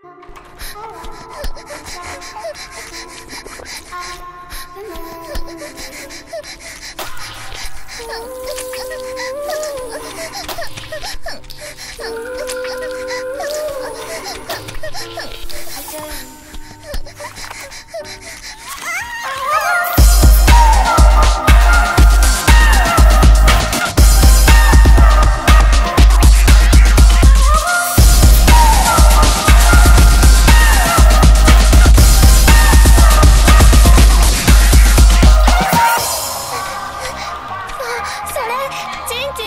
I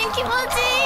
気持ちいい